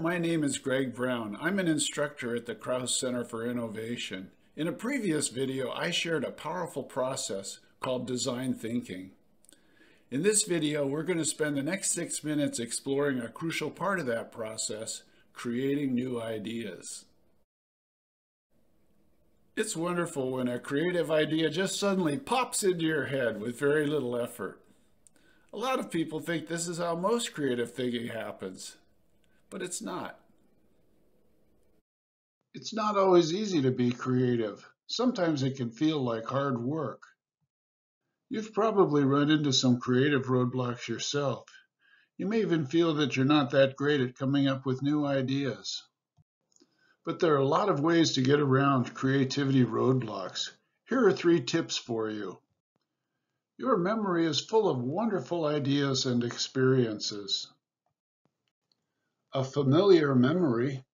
My name is Greg Brown. I'm an instructor at the Krause Center for Innovation. In a previous video, I shared a powerful process called design thinking. In this video, we're going to spend the next six minutes exploring a crucial part of that process, creating new ideas. It's wonderful when a creative idea just suddenly pops into your head with very little effort. A lot of people think this is how most creative thinking happens but it's not. It's not always easy to be creative. Sometimes it can feel like hard work. You've probably run into some creative roadblocks yourself. You may even feel that you're not that great at coming up with new ideas. But there are a lot of ways to get around creativity roadblocks. Here are three tips for you. Your memory is full of wonderful ideas and experiences a familiar memory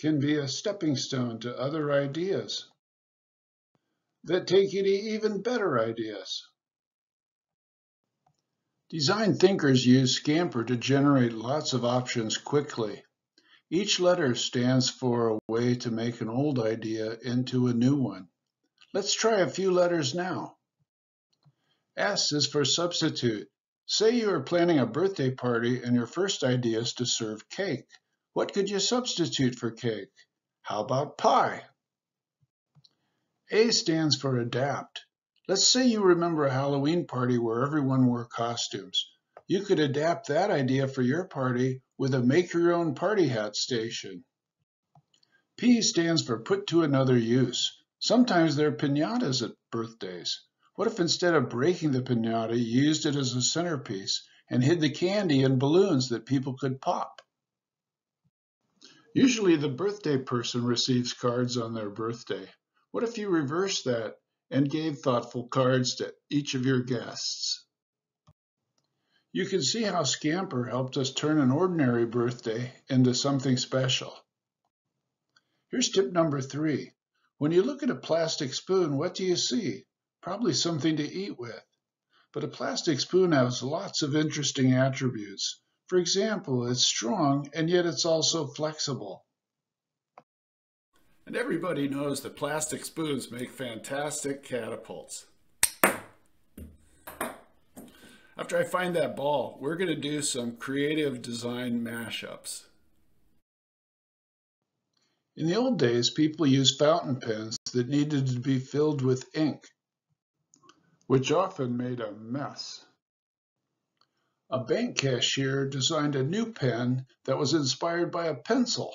can be a stepping stone to other ideas that take you to even better ideas. Design thinkers use Scamper to generate lots of options quickly. Each letter stands for a way to make an old idea into a new one. Let's try a few letters now. S is for substitute. Say you are planning a birthday party and your first idea is to serve cake. What could you substitute for cake? How about pie? A stands for adapt. Let's say you remember a Halloween party where everyone wore costumes. You could adapt that idea for your party with a make your own party hat station. P stands for put to another use. Sometimes there are pinatas at birthdays. What if instead of breaking the pinata, you used it as a centerpiece and hid the candy in balloons that people could pop? Usually the birthday person receives cards on their birthday. What if you reversed that and gave thoughtful cards to each of your guests? You can see how Scamper helped us turn an ordinary birthday into something special. Here's tip number three. When you look at a plastic spoon, what do you see? Probably something to eat with. But a plastic spoon has lots of interesting attributes. For example, it's strong and yet it's also flexible. And everybody knows that plastic spoons make fantastic catapults. After I find that ball, we're going to do some creative design mashups. In the old days, people used fountain pens that needed to be filled with ink which often made a mess. A bank cashier designed a new pen that was inspired by a pencil.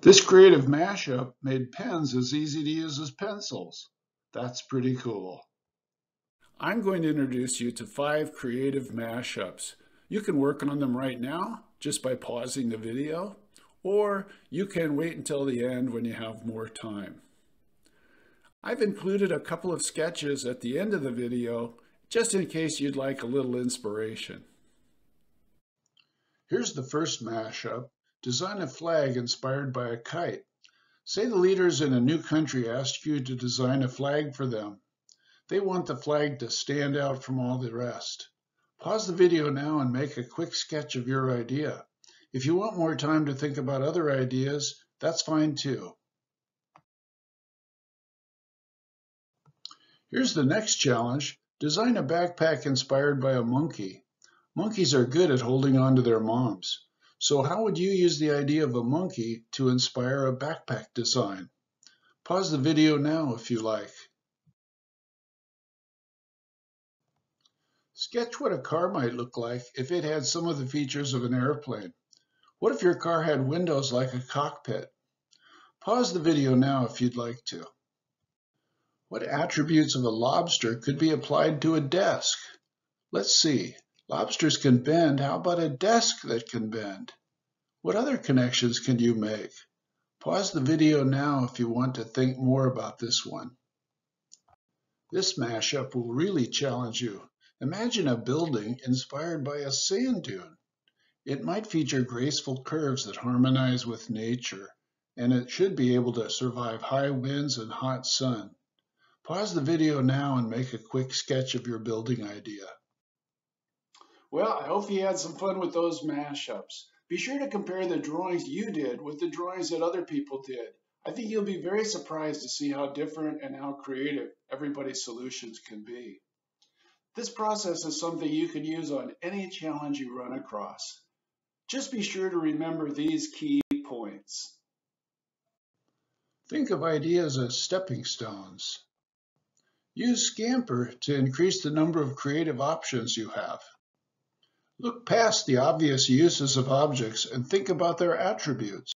This creative mashup made pens as easy to use as pencils. That's pretty cool. I'm going to introduce you to five creative mashups. You can work on them right now just by pausing the video, or you can wait until the end when you have more time. I've included a couple of sketches at the end of the video, just in case you'd like a little inspiration. Here's the first mashup. Design a flag inspired by a kite. Say the leaders in a new country asked you to design a flag for them. They want the flag to stand out from all the rest. Pause the video now and make a quick sketch of your idea. If you want more time to think about other ideas, that's fine too. Here's the next challenge. Design a backpack inspired by a monkey. Monkeys are good at holding on to their moms. So how would you use the idea of a monkey to inspire a backpack design? Pause the video now if you like. Sketch what a car might look like if it had some of the features of an airplane. What if your car had windows like a cockpit? Pause the video now if you'd like to. What attributes of a lobster could be applied to a desk? Let's see. Lobsters can bend. How about a desk that can bend? What other connections can you make? Pause the video now if you want to think more about this one. This mashup will really challenge you. Imagine a building inspired by a sand dune. It might feature graceful curves that harmonize with nature, and it should be able to survive high winds and hot sun. Pause the video now and make a quick sketch of your building idea. Well, I hope you had some fun with those mashups. Be sure to compare the drawings you did with the drawings that other people did. I think you'll be very surprised to see how different and how creative everybody's solutions can be. This process is something you can use on any challenge you run across. Just be sure to remember these key points. Think of ideas as stepping stones. Use Scamper to increase the number of creative options you have. Look past the obvious uses of objects and think about their attributes.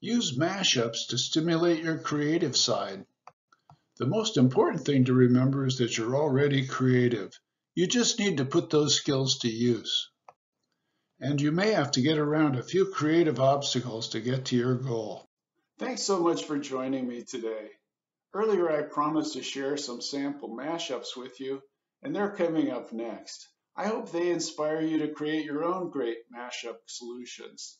Use mashups to stimulate your creative side. The most important thing to remember is that you're already creative. You just need to put those skills to use. And you may have to get around a few creative obstacles to get to your goal. Thanks so much for joining me today. Earlier I promised to share some sample mashups with you, and they're coming up next. I hope they inspire you to create your own great mashup solutions.